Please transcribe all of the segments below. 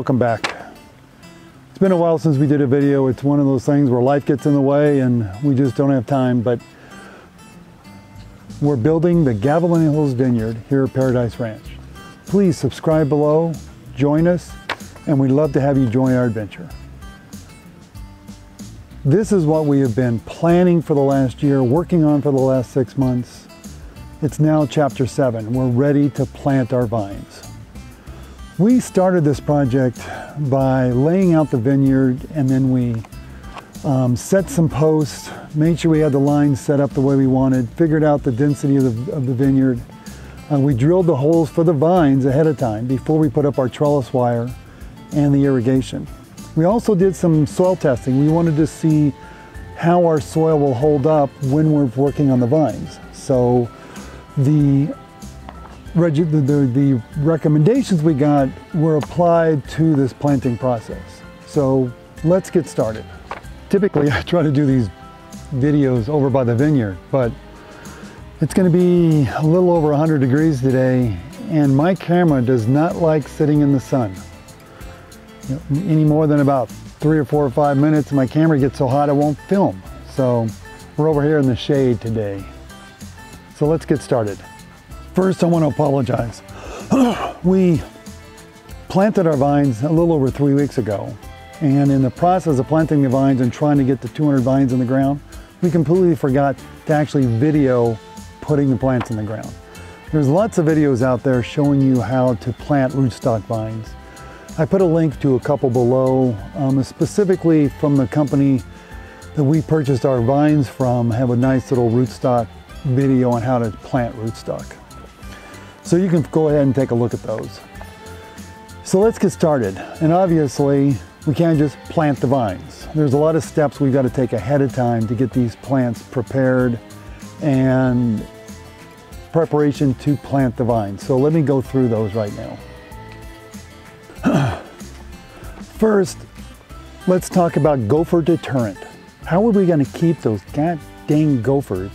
welcome back. It's been a while since we did a video. It's one of those things where life gets in the way and we just don't have time, but we're building the Gavilan Hills Vineyard here at Paradise Ranch. Please subscribe below, join us, and we'd love to have you join our adventure. This is what we have been planning for the last year, working on for the last six months. It's now chapter seven. We're ready to plant our vines. We started this project by laying out the vineyard and then we um, set some posts, made sure we had the lines set up the way we wanted, figured out the density of the, of the vineyard. Uh, we drilled the holes for the vines ahead of time before we put up our trellis wire and the irrigation. We also did some soil testing. We wanted to see how our soil will hold up when we're working on the vines. So the, the, the, the recommendations we got were applied to this planting process. So let's get started. Typically I try to do these videos over by the vineyard, but it's gonna be a little over 100 degrees today and my camera does not like sitting in the sun. You know, any more than about three or four or five minutes, my camera gets so hot it won't film. So we're over here in the shade today. So let's get started. First, I want to apologize. we planted our vines a little over three weeks ago. And in the process of planting the vines and trying to get the 200 vines in the ground, we completely forgot to actually video putting the plants in the ground. There's lots of videos out there showing you how to plant rootstock vines. I put a link to a couple below, um, specifically from the company that we purchased our vines from, have a nice little rootstock video on how to plant rootstock. So you can go ahead and take a look at those. So let's get started. And obviously, we can't just plant the vines. There's a lot of steps we've got to take ahead of time to get these plants prepared and preparation to plant the vines. So let me go through those right now. First, let's talk about gopher deterrent. How are we going to keep those god dang gophers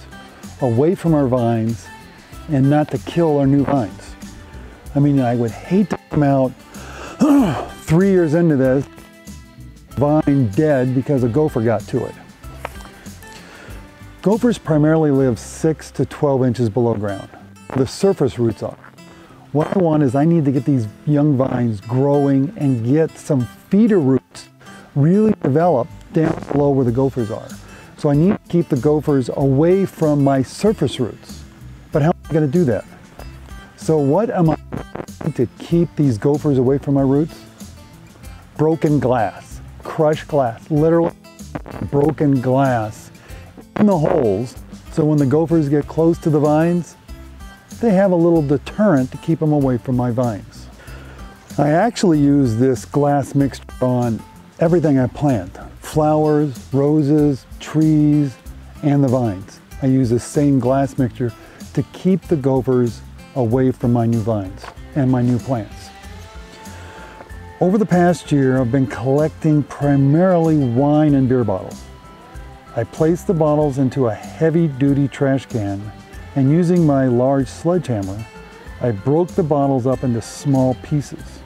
away from our vines and not to kill our new vines? I mean, I would hate to come out three years into this, vine dead because a gopher got to it. Gophers primarily live 6 to 12 inches below ground. The surface roots are. What I want is I need to get these young vines growing and get some feeder roots really developed down below where the gophers are. So I need to keep the gophers away from my surface roots. To do that? So what am I to keep these gophers away from my roots? Broken glass, crushed glass, literally broken glass in the holes. So when the gophers get close to the vines, they have a little deterrent to keep them away from my vines. I actually use this glass mixture on everything I plant. Flowers, roses, trees, and the vines. I use the same glass mixture to keep the gophers away from my new vines and my new plants. Over the past year, I've been collecting primarily wine and beer bottles. I place the bottles into a heavy-duty trash can and using my large sledgehammer, I broke the bottles up into small pieces.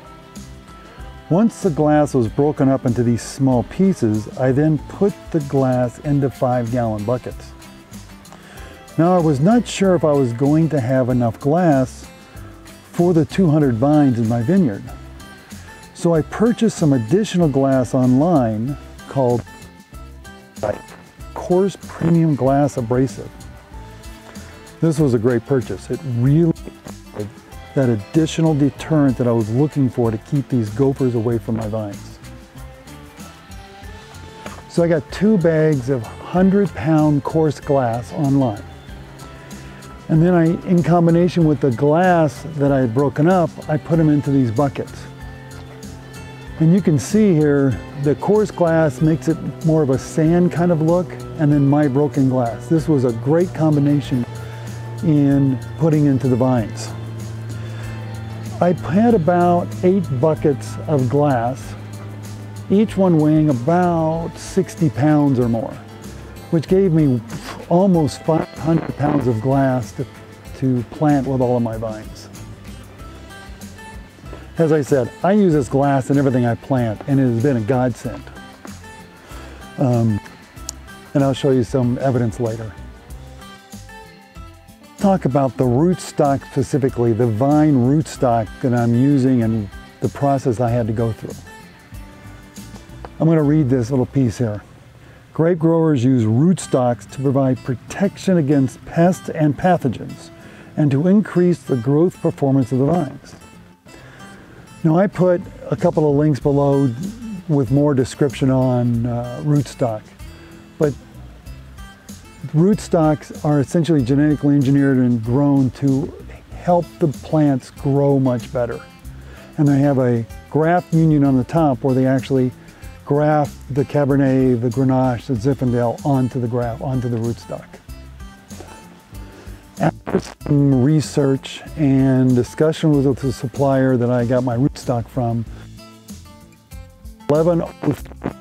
Once the glass was broken up into these small pieces, I then put the glass into five gallon buckets. Now I was not sure if I was going to have enough glass for the 200 vines in my vineyard. So I purchased some additional glass online called Coarse Premium Glass Abrasive. This was a great purchase. It really that additional deterrent that I was looking for to keep these gophers away from my vines. So I got two bags of 100 pound coarse glass online. And then I, in combination with the glass that I had broken up, I put them into these buckets. And you can see here, the coarse glass makes it more of a sand kind of look, and then my broken glass. This was a great combination in putting into the vines. I had about eight buckets of glass, each one weighing about 60 pounds or more, which gave me almost 500 pounds of glass to, to plant with all of my vines. As I said, I use this glass in everything I plant and it has been a godsend. Um, and I'll show you some evidence later. Talk about the rootstock specifically, the vine rootstock that I'm using and the process I had to go through. I'm going to read this little piece here. Grape growers use rootstocks to provide protection against pests and pathogens and to increase the growth performance of the vines. Now I put a couple of links below with more description on uh, rootstock, but rootstocks are essentially genetically engineered and grown to help the plants grow much better. And they have a graft union on the top where they actually graft the Cabernet, the Grenache, the Zinfandel onto the graft, onto the rootstock. After some research and discussion with the supplier that I got my rootstock from, 1103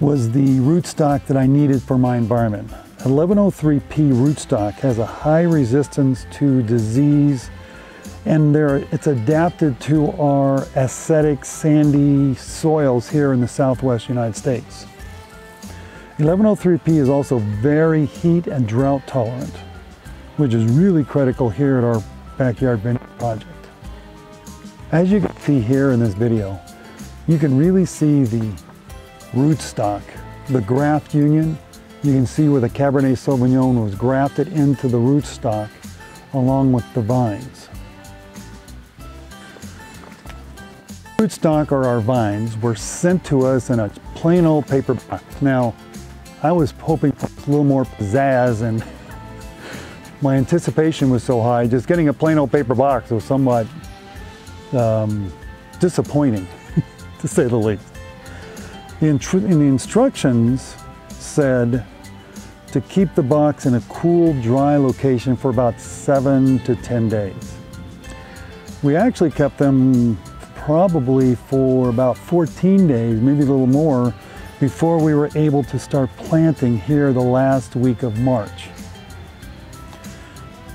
was the rootstock that I needed for my environment. 1103P rootstock has a high resistance to disease and it's adapted to our acidic, sandy soils here in the southwest United States. 1103P is also very heat and drought tolerant, which is really critical here at our backyard vineyard project. As you can see here in this video, you can really see the rootstock, the graft union. You can see where the Cabernet Sauvignon was grafted into the rootstock along with the vines. Rootstock or our vines were sent to us in a plain old paper box. Now, I was hoping for a little more pizzazz and my anticipation was so high, just getting a plain old paper box was somewhat um, disappointing, to say the least. The, in the instructions said to keep the box in a cool, dry location for about seven to 10 days. We actually kept them probably for about 14 days, maybe a little more, before we were able to start planting here the last week of March.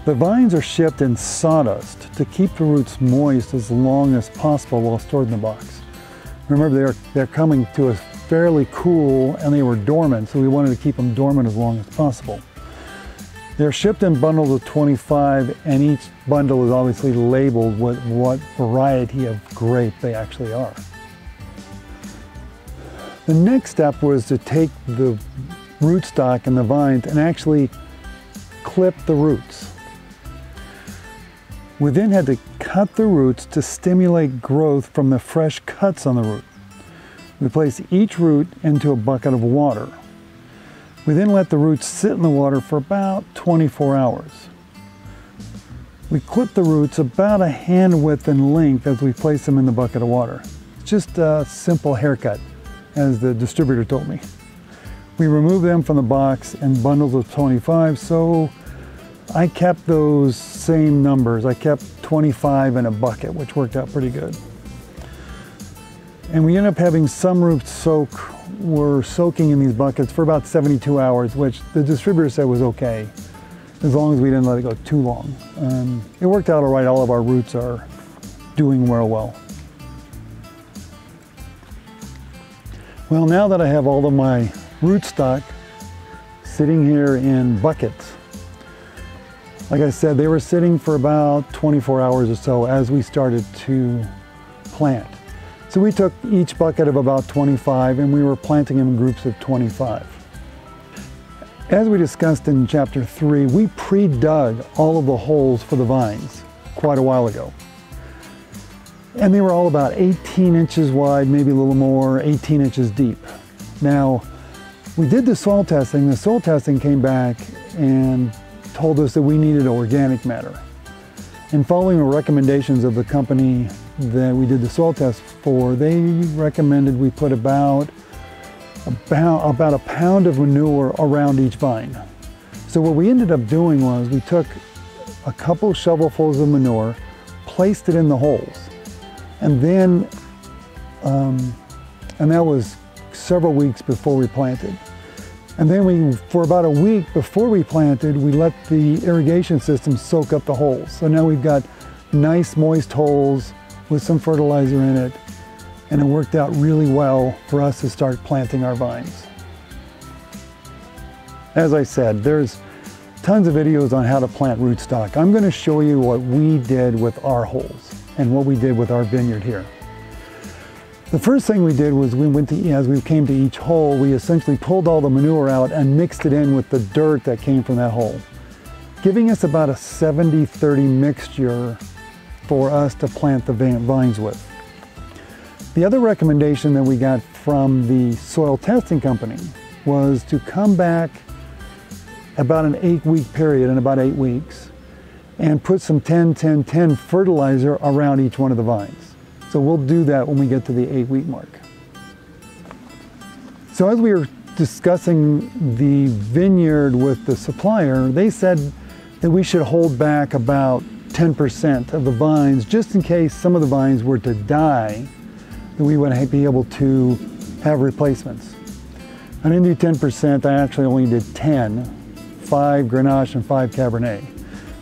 The vines are shipped in sawdust to keep the roots moist as long as possible while stored in the box. Remember, they're, they're coming to us fairly cool and they were dormant, so we wanted to keep them dormant as long as possible. They're shipped in bundles of 25 and each bundle is obviously labeled with what variety of grape they actually are. The next step was to take the rootstock and the vines and actually clip the roots. We then had to cut the roots to stimulate growth from the fresh cuts on the root. We place each root into a bucket of water. We then let the roots sit in the water for about 24 hours. We clip the roots about a hand width in length as we place them in the bucket of water. It's just a simple haircut, as the distributor told me. We remove them from the box in bundles of 25, so I kept those same numbers. I kept 25 in a bucket, which worked out pretty good. And we end up having some roots soak, were soaking in these buckets for about 72 hours, which the distributor said was okay, as long as we didn't let it go too long. Um, it worked out all right. All of our roots are doing real well. Well, now that I have all of my rootstock sitting here in buckets, like I said, they were sitting for about 24 hours or so as we started to plant. So we took each bucket of about 25 and we were planting them in groups of 25. As we discussed in chapter 3, we pre-dug all of the holes for the vines quite a while ago. And they were all about 18 inches wide, maybe a little more, 18 inches deep. Now, we did the soil testing. The soil testing came back and told us that we needed organic matter. And following the recommendations of the company that we did the soil test for, they recommended we put about, about, about a pound of manure around each vine. So what we ended up doing was we took a couple shovelfuls of manure, placed it in the holes, and then, um, and that was several weeks before we planted. And then we, for about a week before we planted, we let the irrigation system soak up the holes. So now we've got nice moist holes with some fertilizer in it, and it worked out really well for us to start planting our vines. As I said, there's tons of videos on how to plant rootstock. I'm going to show you what we did with our holes and what we did with our vineyard here. The first thing we did was we went to, as we came to each hole, we essentially pulled all the manure out and mixed it in with the dirt that came from that hole, giving us about a 70-30 mixture for us to plant the vines with. The other recommendation that we got from the soil testing company was to come back about an eight week period in about eight weeks and put some 10, 10, 10 fertilizer around each one of the vines. So we'll do that when we get to the eight week mark. So as we were discussing the vineyard with the supplier, they said that we should hold back about 10% of the vines just in case some of the vines were to die, that we would be able to have replacements. I didn't do 10%, I actually only did 10, five Grenache and five Cabernet.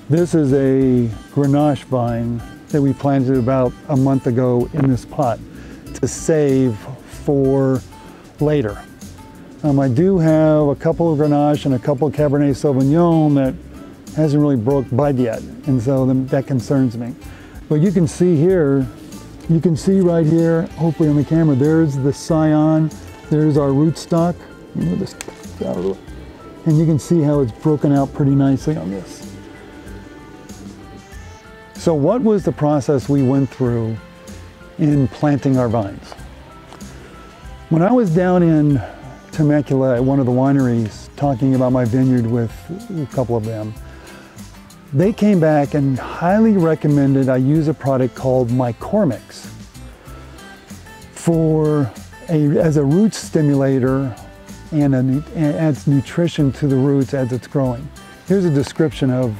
This is a Grenache vine that we planted about a month ago in this pot to save for later. Um, I do have a couple of Grenache and a couple of Cabernet Sauvignon that hasn't really broke bud yet, and so that concerns me. But you can see here, you can see right here, hopefully on the camera, there's the scion, there's our rootstock. And you can see how it's broken out pretty nicely on this. So what was the process we went through in planting our vines? When I was down in Temecula at one of the wineries talking about my vineyard with a couple of them, they came back and highly recommended I use a product called Mycormix for a, as a root stimulator and, a, adds nutrition to the roots as it's growing. Here's a description of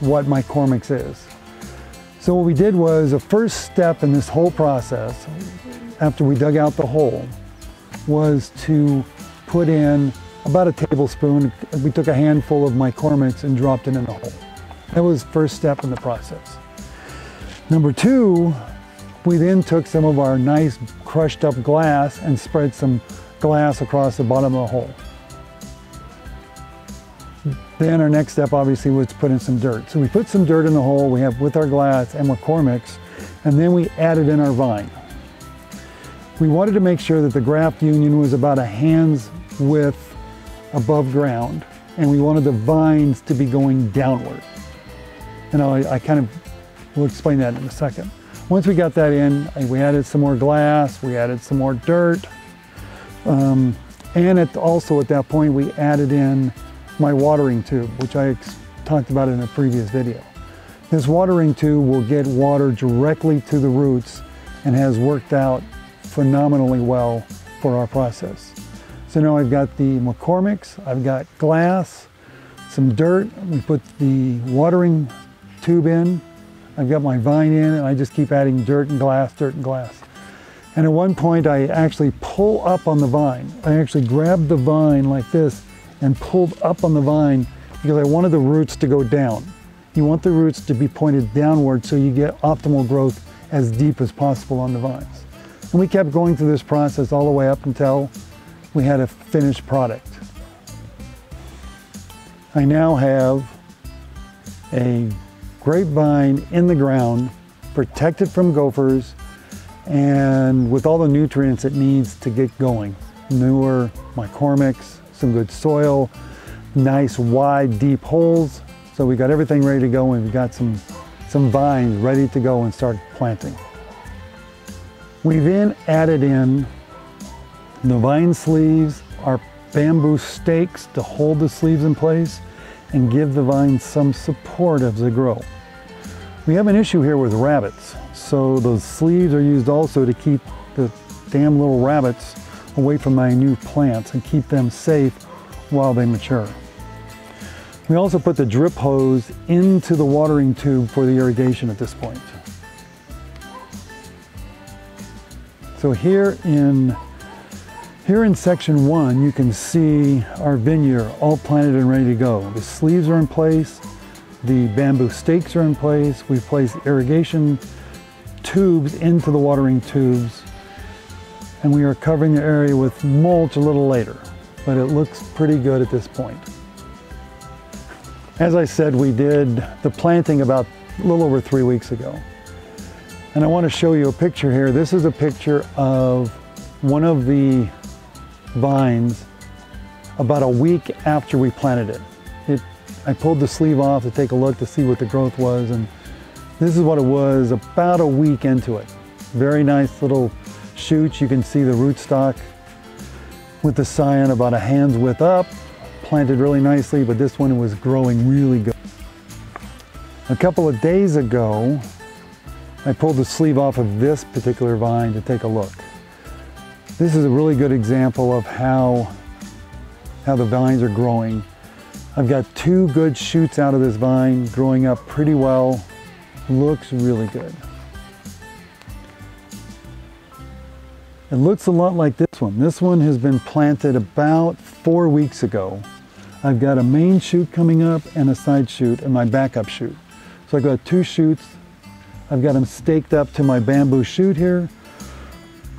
what Mycormix is. So what we did was the first step in this whole process, after we dug out the hole, was to put in about a tablespoon. We took a handful of my Mycormix and dropped it in the hole. That was first step in the process. Number two, we then took some of our nice crushed up glass and spread some glass across the bottom of the hole. Then our next step obviously was to put in some dirt. So we put some dirt in the hole we have with our glass and Mycormix, and then we added in our vine. We wanted to make sure that the graft union was about a hand's width above ground, and we wanted the vines to be going downward. And I, I kind of will explain that in a second. Once we got that in, we added some more glass, we added some more dirt, um, and at, also at that point we added in my watering tube, which I talked about in a previous video. This watering tube will get water directly to the roots and has worked out phenomenally well for our process. So now I've got the Mycormix, I've got glass, some dirt, we put the watering tube in, I've got my vine in, and I just keep adding dirt and glass, dirt and glass. And at one point I actually pull up on the vine. I actually grabbed the vine like this and pulled up on the vine because I wanted the roots to go down. You want the roots to be pointed downward so you get optimal growth as deep as possible on the vines. And we kept going through this process all the way up until we had a finished product. I now have a grapevine in the ground, protected from gophers, and with all the nutrients it needs to get going. Manure, Mycormix, some good soil, nice wide deep holes. So we got everything ready to go and we got some, some vines ready to go and start planting. We then added in the vine sleeves, are bamboo stakes to hold the sleeves in place and give the vines some support as they grow. We have an issue here with rabbits, so those sleeves are used also to keep the damn little rabbits away from my new plants and keep them safe while they mature. We also put the drip hose into the watering tube for the irrigation at this point. So here in here in section one, you can see our vineyard all planted and ready to go. The sleeves are in place. The bamboo stakes are in place. We've placed irrigation tubes into the watering tubes. And we are covering the area with mulch a little later, but it looks pretty good at this point. As I said, we did the planting about a little over three weeks ago. And I want to show you a picture here. This is a picture of one of the vines about a week after we planted it. it. I pulled the sleeve off to take a look to see what the growth was and this is what it was about a week into it. Very nice little shoots. You can see the rootstock with the scion about a hand's width up, planted really nicely, but this one was growing really good. A couple of days ago, I pulled the sleeve off of this particular vine to take a look. This is a really good example of how, how the vines are growing. I've got two good shoots out of this vine growing up pretty well. Looks really good. It looks a lot like this one. This one has been planted about four weeks ago. I've got a main shoot coming up and a side shoot and my backup shoot. So I've got two shoots. I've got them staked up to my bamboo shoot here,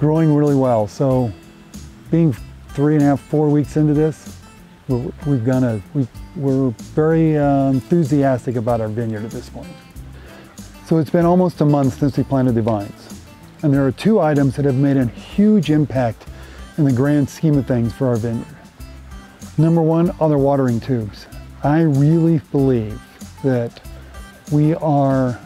growing really well. So being three and a half, four weeks into this, we're, we've gonna, we, we're very uh, enthusiastic about our vineyard at this point. So it's been almost a month since we planted the vines. And there are two items that have made a huge impact in the grand scheme of things for our vineyard. Number one other watering tubes. I really believe that we are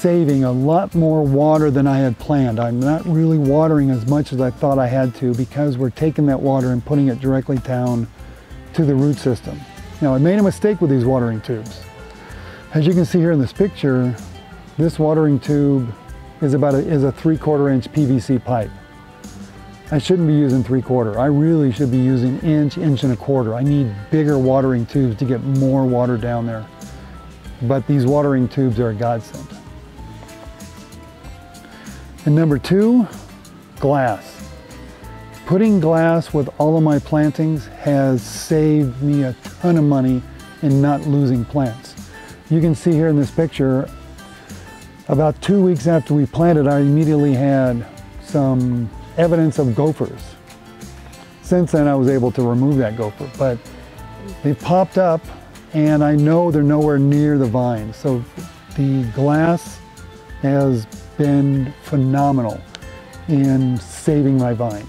saving a lot more water than I had planned. I'm not really watering as much as I thought I had to because we're taking that water and putting it directly down to the root system. Now I made a mistake with these watering tubes. As you can see here in this picture, this watering tube is about a, is a three quarter inch PVC pipe. I shouldn't be using three quarter. I really should be using inch, inch and a quarter. I need bigger watering tubes to get more water down there. But these watering tubes are a godsend. And number two, glass. Putting glass with all of my plantings has saved me a ton of money in not losing plants. You can see here in this picture, about two weeks after we planted, I immediately had some evidence of gophers. Since then, I was able to remove that gopher, but they popped up and I know they're nowhere near the vines. So the glass has been phenomenal in saving my vines.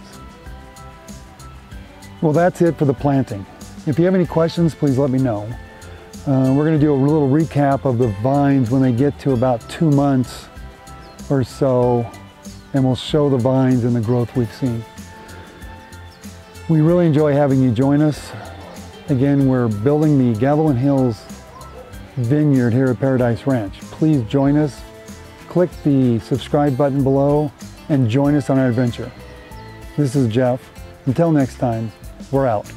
Well, that's it for the planting. If you have any questions, please let me know. Uh, we're going to do a little recap of the vines when they get to about two months or so, and we'll show the vines and the growth we've seen. We really enjoy having you join us. Again, we're building the Gavilan Hills vineyard here at Paradise Ranch. Please join us. Click the subscribe button below and join us on our adventure. This is Jeff. Until next time, we're out.